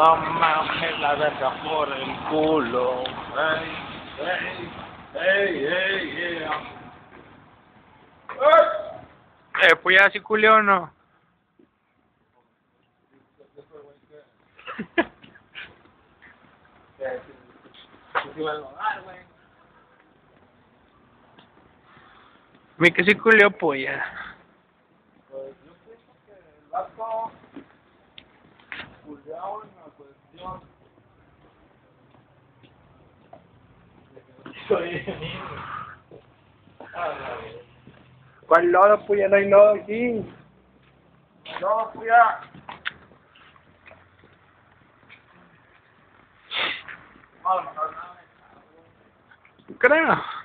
mamá me la deja por el culo. Ey, ey, ey, ey, yeah. Eh, pues ya si culió o no. Mi que si culió polla. Pues yo pienso que el culiao en la cuestión soy. ¿Cuál lodo, polla? No hay lodo aquí. Creo.